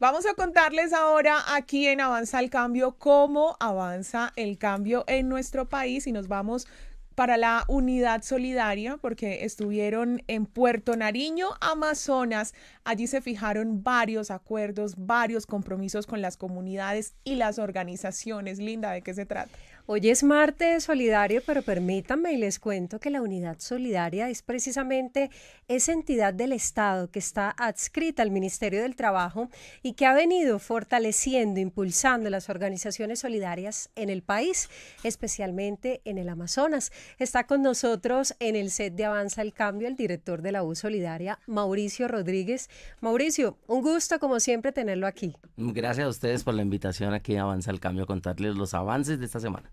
Vamos a contarles ahora aquí en Avanza el Cambio cómo avanza el cambio en nuestro país y nos vamos para la unidad solidaria porque estuvieron en Puerto Nariño, Amazonas. Allí se fijaron varios acuerdos, varios compromisos con las comunidades y las organizaciones. Linda, ¿de qué se trata? Hoy es martes solidario, pero permítanme y les cuento que la unidad solidaria es precisamente esa entidad del Estado que está adscrita al Ministerio del Trabajo y que ha venido fortaleciendo, impulsando las organizaciones solidarias en el país, especialmente en el Amazonas. Está con nosotros en el set de Avanza el Cambio el director de la U Solidaria, Mauricio Rodríguez. Mauricio, un gusto como siempre tenerlo aquí. Gracias a ustedes por la invitación aquí a Avanza el Cambio a contarles los avances de esta semana.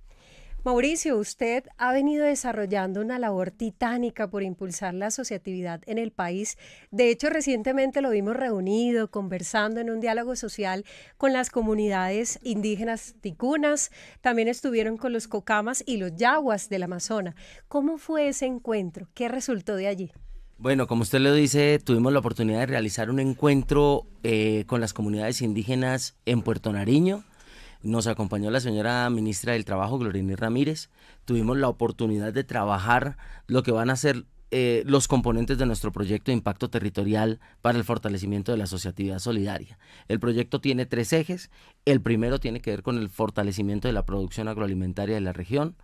Mauricio, usted ha venido desarrollando una labor titánica por impulsar la asociatividad en el país. De hecho, recientemente lo vimos reunido, conversando en un diálogo social con las comunidades indígenas ticunas. También estuvieron con los cocamas y los yaguas del Amazonas. ¿Cómo fue ese encuentro? ¿Qué resultó de allí? Bueno, como usted lo dice, tuvimos la oportunidad de realizar un encuentro eh, con las comunidades indígenas en Puerto Nariño nos acompañó la señora ministra del Trabajo, Glorini Ramírez. Tuvimos la oportunidad de trabajar lo que van a ser eh, los componentes de nuestro proyecto de impacto territorial para el fortalecimiento de la asociatividad solidaria. El proyecto tiene tres ejes. El primero tiene que ver con el fortalecimiento de la producción agroalimentaria de la región.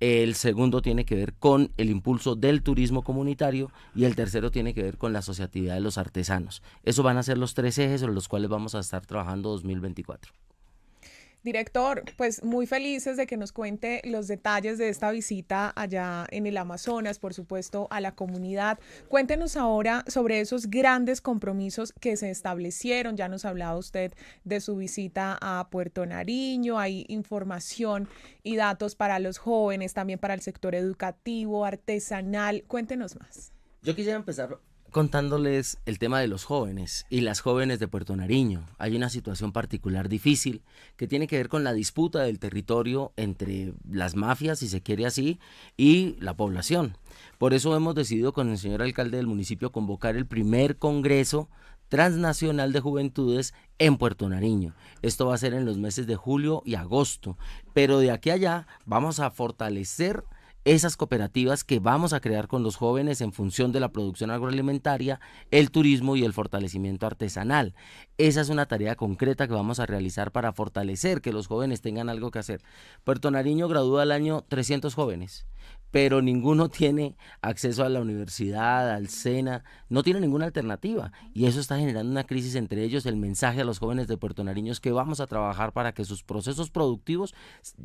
El segundo tiene que ver con el impulso del turismo comunitario y el tercero tiene que ver con la asociatividad de los artesanos. Esos van a ser los tres ejes sobre los cuales vamos a estar trabajando 2024. Director, pues muy felices de que nos cuente los detalles de esta visita allá en el Amazonas, por supuesto, a la comunidad. Cuéntenos ahora sobre esos grandes compromisos que se establecieron. Ya nos hablaba usted de su visita a Puerto Nariño. Hay información y datos para los jóvenes, también para el sector educativo, artesanal. Cuéntenos más. Yo quisiera empezar contándoles el tema de los jóvenes y las jóvenes de Puerto Nariño. Hay una situación particular difícil que tiene que ver con la disputa del territorio entre las mafias, si se quiere así, y la población. Por eso hemos decidido con el señor alcalde del municipio convocar el primer Congreso Transnacional de Juventudes en Puerto Nariño. Esto va a ser en los meses de julio y agosto, pero de aquí a allá vamos a fortalecer esas cooperativas que vamos a crear con los jóvenes en función de la producción agroalimentaria, el turismo y el fortalecimiento artesanal. Esa es una tarea concreta que vamos a realizar para fortalecer que los jóvenes tengan algo que hacer. Puerto Nariño gradúa al año 300 jóvenes pero ninguno tiene acceso a la universidad, al SENA, no tiene ninguna alternativa. Y eso está generando una crisis entre ellos. El mensaje a los jóvenes de Puerto Nariño es que vamos a trabajar para que sus procesos productivos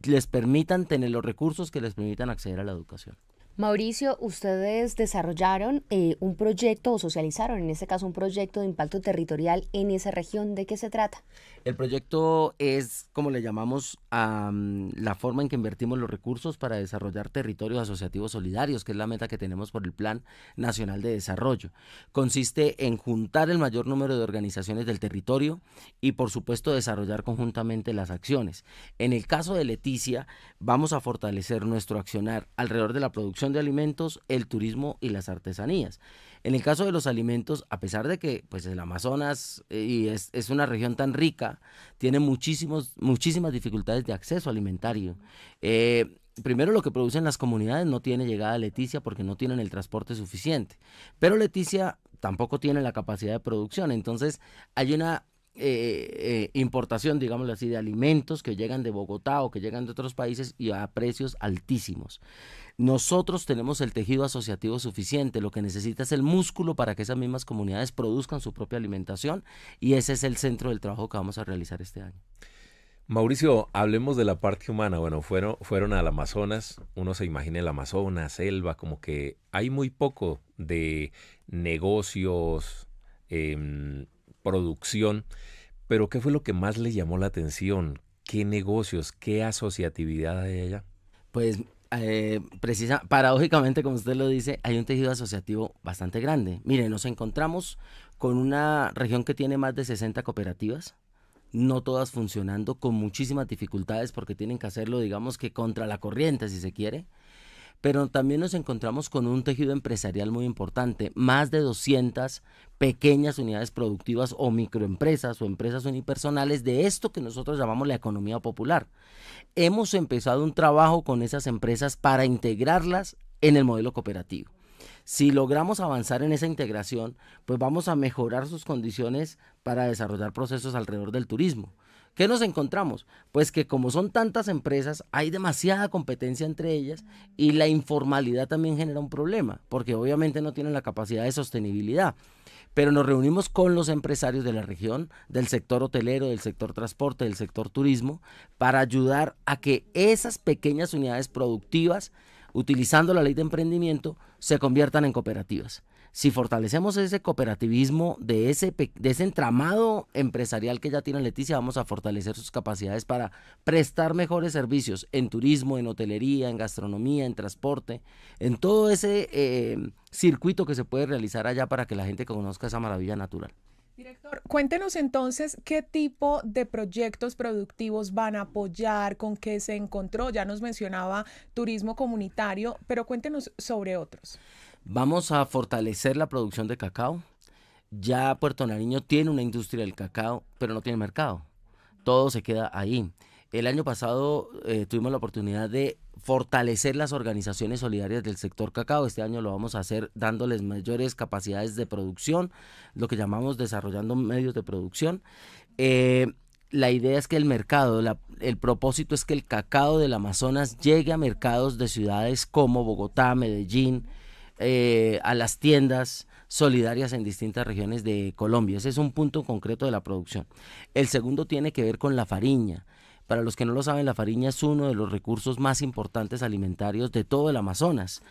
les permitan tener los recursos que les permitan acceder a la educación. Mauricio, ustedes desarrollaron eh, un proyecto o socializaron, en este caso, un proyecto de impacto territorial en esa región. ¿De qué se trata? El proyecto es, como le llamamos, a la forma en que invertimos los recursos para desarrollar territorios asociativos solidarios, que es la meta que tenemos por el Plan Nacional de Desarrollo. Consiste en juntar el mayor número de organizaciones del territorio y, por supuesto, desarrollar conjuntamente las acciones. En el caso de Leticia, vamos a fortalecer nuestro accionar alrededor de la producción de alimentos, el turismo y las artesanías. En el caso de los alimentos, a pesar de que pues el Amazonas eh, y es, una región tan rica, tiene muchísimos, muchísimas dificultades de acceso alimentario. Eh, primero lo que producen las comunidades no tiene llegada a Leticia porque no tienen el transporte suficiente. Pero Leticia tampoco tiene la capacidad de producción. Entonces hay una eh, importación, digámoslo así, de alimentos que llegan de Bogotá o que llegan de otros países y a precios altísimos. Nosotros tenemos el tejido asociativo suficiente, lo que necesita es el músculo para que esas mismas comunidades produzcan su propia alimentación y ese es el centro del trabajo que vamos a realizar este año. Mauricio, hablemos de la parte humana. Bueno, fueron, fueron al Amazonas, uno se imagina el Amazonas, selva, como que hay muy poco de negocios, em, producción, pero ¿qué fue lo que más le llamó la atención? ¿Qué negocios, qué asociatividad hay allá? Pues eh, precisa, paradójicamente, como usted lo dice, hay un tejido asociativo bastante grande. Mire, nos encontramos con una región que tiene más de 60 cooperativas, no todas funcionando, con muchísimas dificultades porque tienen que hacerlo, digamos que contra la corriente, si se quiere. Pero también nos encontramos con un tejido empresarial muy importante, más de 200 pequeñas unidades productivas o microempresas o empresas unipersonales de esto que nosotros llamamos la economía popular. Hemos empezado un trabajo con esas empresas para integrarlas en el modelo cooperativo. Si logramos avanzar en esa integración, pues vamos a mejorar sus condiciones para desarrollar procesos alrededor del turismo. ¿Qué nos encontramos? Pues que como son tantas empresas, hay demasiada competencia entre ellas y la informalidad también genera un problema, porque obviamente no tienen la capacidad de sostenibilidad. Pero nos reunimos con los empresarios de la región, del sector hotelero, del sector transporte, del sector turismo, para ayudar a que esas pequeñas unidades productivas, utilizando la ley de emprendimiento, se conviertan en cooperativas si fortalecemos ese cooperativismo de ese, de ese entramado empresarial que ya tiene Leticia, vamos a fortalecer sus capacidades para prestar mejores servicios en turismo, en hotelería, en gastronomía, en transporte, en todo ese eh, circuito que se puede realizar allá para que la gente conozca esa maravilla natural. Director, cuéntenos entonces qué tipo de proyectos productivos van a apoyar, con qué se encontró. Ya nos mencionaba turismo comunitario, pero cuéntenos sobre otros. Vamos a fortalecer la producción de cacao. Ya Puerto Nariño tiene una industria del cacao, pero no tiene mercado. Todo se queda ahí. El año pasado eh, tuvimos la oportunidad de fortalecer las organizaciones solidarias del sector cacao. Este año lo vamos a hacer dándoles mayores capacidades de producción, lo que llamamos desarrollando medios de producción. Eh, la idea es que el mercado, el propósito es que el cacao del Amazonas llegue a mercados de ciudades como Bogotá, Medellín, eh, a las tiendas solidarias en distintas regiones de Colombia. Ese es un punto concreto de la producción. El segundo tiene que ver con la fariña. Para los que no lo saben, la fariña es uno de los recursos más importantes alimentarios de todo el Amazonas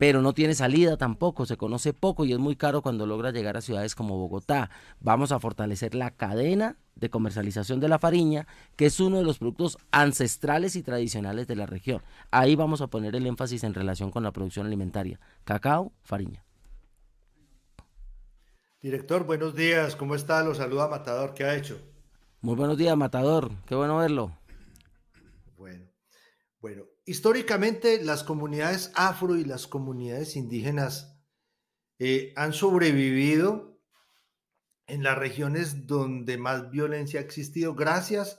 pero no tiene salida tampoco, se conoce poco y es muy caro cuando logra llegar a ciudades como Bogotá. Vamos a fortalecer la cadena de comercialización de la fariña, que es uno de los productos ancestrales y tradicionales de la región. Ahí vamos a poner el énfasis en relación con la producción alimentaria. Cacao, fariña. Director, buenos días. ¿Cómo está? Lo saluda Matador. ¿Qué ha hecho? Muy buenos días, Matador. Qué bueno verlo. Bueno, bueno, históricamente las comunidades afro y las comunidades indígenas eh, han sobrevivido en las regiones donde más violencia ha existido gracias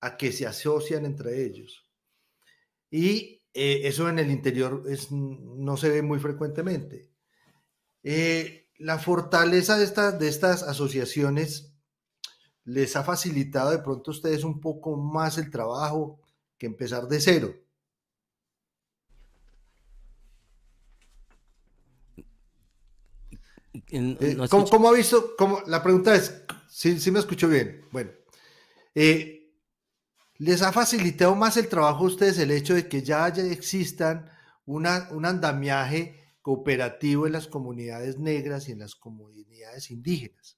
a que se asocian entre ellos. Y eh, eso en el interior no se ve muy frecuentemente. Eh, la fortaleza de de estas asociaciones les ha facilitado de pronto a ustedes un poco más el trabajo que empezar de cero. Eh, ¿cómo, ha visto? Cómo, la pregunta es, si ¿sí, me escucho bien. Bueno, eh, ¿les ha facilitado más el trabajo a ustedes el hecho de que ya haya, existan una, un andamiaje cooperativo en las comunidades negras y en las comunidades indígenas?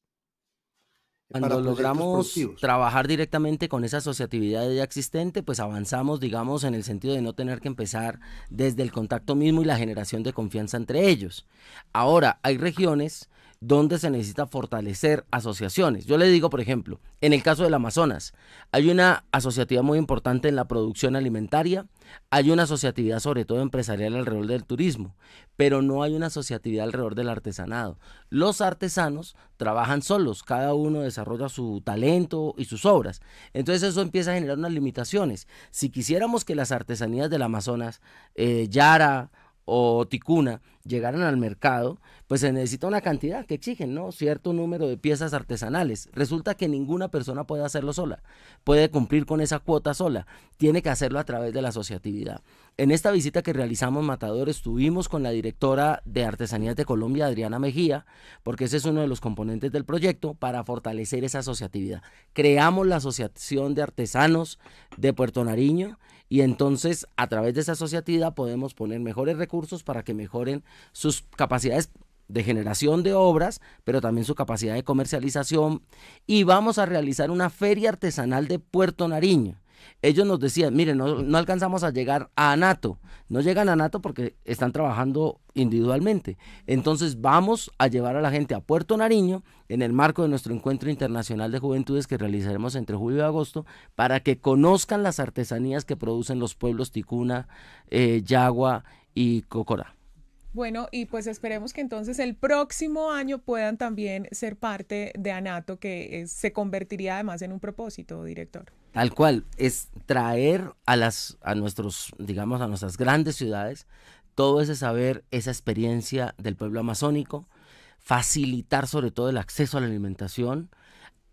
Cuando logramos trabajar directamente con esa asociatividad ya existente, pues avanzamos, digamos, en el sentido de no tener que empezar desde el contacto mismo y la generación de confianza entre ellos. Ahora, hay regiones donde se necesita fortalecer asociaciones. Yo le digo, por ejemplo, en el caso del Amazonas, hay una asociatividad muy importante en la producción alimentaria, hay una asociatividad sobre todo empresarial alrededor del turismo, pero no hay una asociatividad alrededor del artesanado. Los artesanos trabajan solos, cada uno desarrolla su talento y sus obras. Entonces eso empieza a generar unas limitaciones. Si quisiéramos que las artesanías del Amazonas, eh, Yara, o ticuna llegaran al mercado, pues se necesita una cantidad que exigen, ¿no? Cierto número de piezas artesanales. Resulta que ninguna persona puede hacerlo sola, puede cumplir con esa cuota sola, tiene que hacerlo a través de la asociatividad. En esta visita que realizamos Matador estuvimos con la directora de Artesanías de Colombia, Adriana Mejía, porque ese es uno de los componentes del proyecto para fortalecer esa asociatividad. Creamos la Asociación de Artesanos de Puerto Nariño y entonces a través de esa asociatividad podemos poner mejores recursos para que mejoren sus capacidades de generación de obras, pero también su capacidad de comercialización. Y vamos a realizar una feria artesanal de Puerto Nariño ellos nos decían, miren, no, alcanzamos a llegar a Anato, no llegan a Anato porque están trabajando individualmente. Entonces vamos a llevar a la gente a Puerto Nariño en el marco de nuestro encuentro internacional de juventudes que realizaremos entre julio y agosto para que conozcan las artesanías que producen los pueblos Ticuna, eh, Yagua y Cocora. Bueno, y pues esperemos que entonces el próximo año puedan también ser parte de ANATO, que se convertiría además en un propósito, director. Tal cual, es traer a las, a nuestros, digamos, a nuestras grandes ciudades todo ese saber, esa experiencia del pueblo amazónico, facilitar sobre todo el acceso a la alimentación,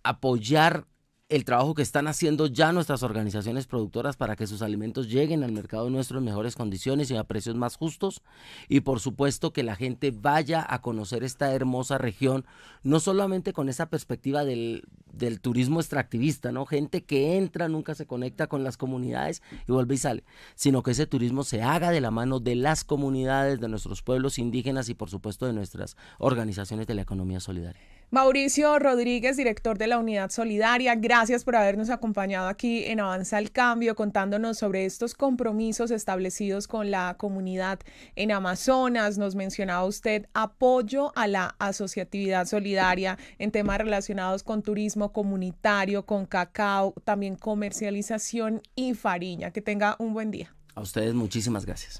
apoyar el trabajo que están haciendo ya nuestras organizaciones productoras para que sus alimentos lleguen al mercado nuestro en mejores condiciones y a precios más justos. Y por supuesto que la gente vaya a conocer esta hermosa región, no solamente con esa perspectiva del, del turismo extractivista, ¿no? Gente que entra, nunca se conecta con las comunidades y vuelve y sale, sino que ese turismo se haga de la mano de las comunidades, de nuestros pueblos indígenas y por supuesto de nuestras organizaciones de la economía solidaria. Mauricio Rodríguez, director de la Unidad Solidaria, gracias por habernos acompañado aquí en Avanza el Cambio, contándonos sobre estos compromisos establecidos con la comunidad en Amazonas. Nos mencionaba usted apoyo a la asociatividad solidaria en temas relacionados con turismo comunitario, con cacao, también comercialización y farina. Que tenga un buen día. A ustedes muchísimas gracias.